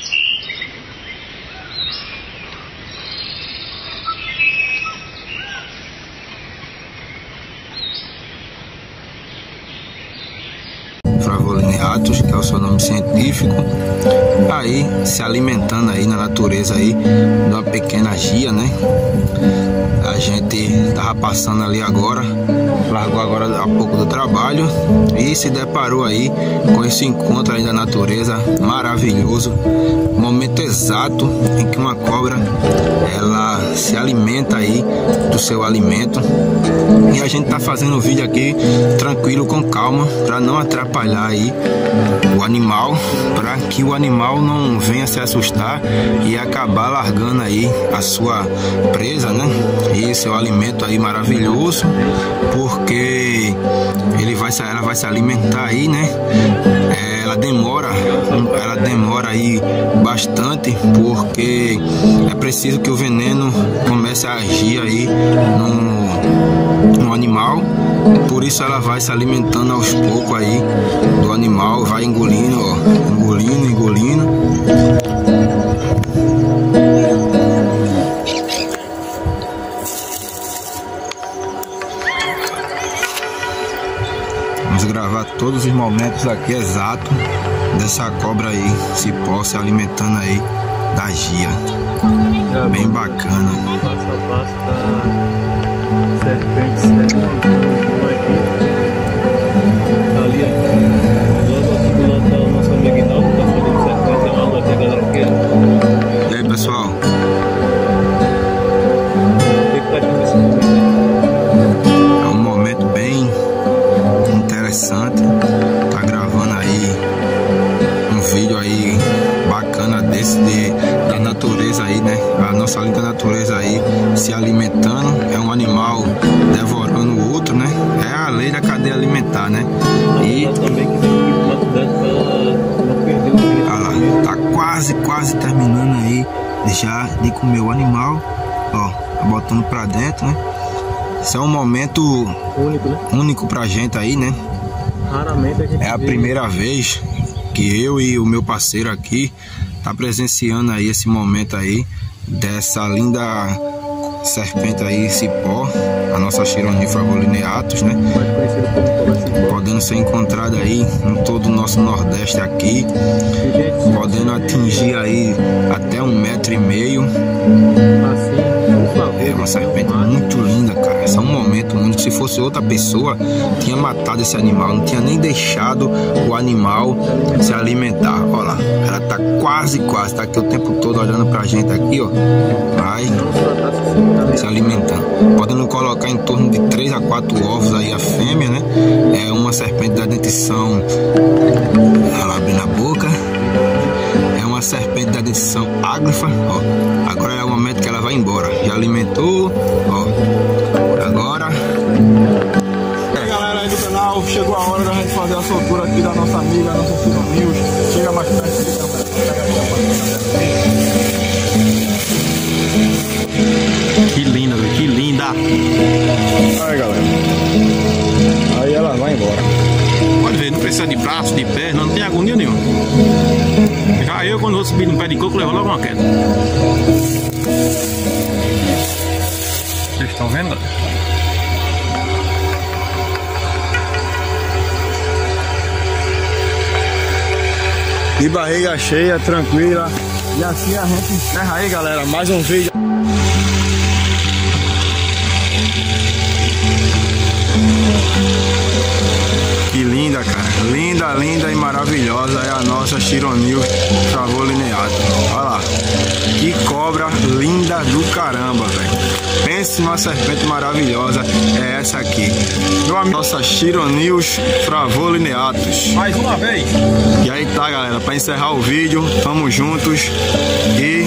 you Fravolineatus, que é o seu nome científico, aí se alimentando aí na natureza aí de uma pequena gia, né? Gente tava passando ali agora, largou agora há pouco do trabalho e se deparou aí com esse encontro aí da natureza maravilhoso, momento exato em que uma cobra ela se alimenta aí do seu alimento e a gente tá fazendo o vídeo aqui tranquilo com calma para não atrapalhar aí o animal para que o animal não venha se assustar e acabar largando aí a sua presa, né? Seu alimento aí maravilhoso, porque ele vai ela vai se alimentar aí, né? É, ela demora, ela demora aí bastante, porque é preciso que o veneno comece a agir aí no, no animal. Por isso ela vai se alimentando aos poucos aí do animal, vai engolindo, ó, engolindo, engolindo. Todos os momentos aqui exatos dessa cobra aí, se alimentando aí da gia. Bem bacana. Da serpente A nossa linda natureza aí se alimentando. É um animal devorando o outro, né? É a lei da cadeia alimentar, né? E olha lá, tá quase, quase terminando aí já de comer o animal. Ó, tá botando pra dentro, né? Isso é um momento único, né? único pra gente aí, né? Raramente a gente É a primeira vez que eu e o meu parceiro aqui tá presenciando aí esse momento aí dessa linda serpente aí, cipó, a nossa Chironifra volineatus, né? Podendo ser encontrada aí em todo o nosso Nordeste aqui, podendo atingir aí até um metro e meio. Fosse outra pessoa, tinha matado esse animal, não tinha nem deixado o animal se alimentar. Olha lá, ela tá quase, quase, tá aqui o tempo todo olhando pra gente aqui, ó. Vai se alimentando. Podendo colocar em torno de 3 a 4 ovos aí a fêmea, né? É uma serpente da dentição. Ela abre na boca. É uma serpente da dentição ágrafa, ó. Agora é o momento que ela vai embora. Já alimentou, ó. Agora canal, chegou a hora da gente fazer a soltura aqui da nossa amiga, nossa Ciro News. Chega mais perto aqui, câmera. Pega aqui a parte. que linda, velho, que linda. Aí, galera. Aí ela vai embora. Pode ver, não precisa de braço, de perna, não tem agonia nenhuma. Já eu, quando vou subir no pé de coco, levo logo uma queda. Vocês estão vendo, galera? De barriga cheia, tranquila. E assim a gente encerra aí, galera. Mais um vídeo. Linda. Linda, e maravilhosa é a nossa Chironil Travolineata. Olha lá. Que cobra linda do caramba, velho. Pense numa serpente maravilhosa. É essa aqui. Meu amigo, nossa Chironils Fravolineatus. Mais uma vez. E aí tá, galera. Pra encerrar o vídeo, tamo juntos. E